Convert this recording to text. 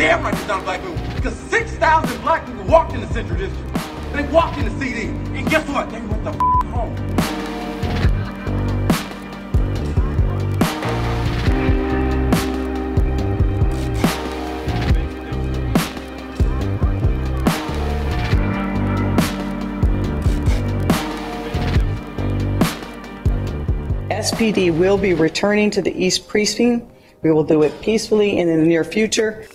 damn right it's not a black movement. Because 6,000 black people walked in the Central District. They walked in the CD. And guess what? They went the f- home. SPD will be returning to the East Precinct. We will do it peacefully and in the near future.